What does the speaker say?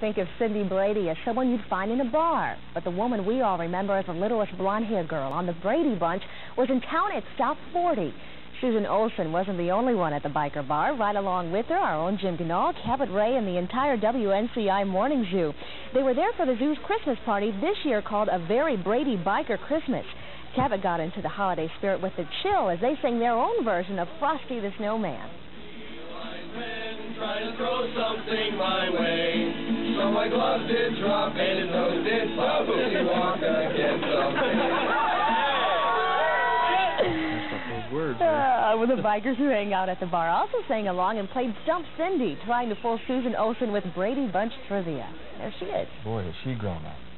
Think of Cindy Brady as someone you'd find in a bar. But the woman we all remember as the littlest blonde-haired girl on the Brady Bunch was in town at South 40. Susan Olsen wasn't the only one at the biker bar. Right along with her, our own Jim Gnall, Cabot Rea, and the entire WNCI Morning Zoo. They were there for the zoo's Christmas party, this year called A Very Brady Biker Christmas. Cabot got into the holiday spirit with the chill as they sang their own version of Frosty the Snowman. My glove did drop and his nose did pop as he walked against Words, uh, with the bikers who hang out at the bar also sang along and played Stump Cindy, trying to fool Susan Olsen with Brady Bunch trivia. There she is. Boy, has she grown up.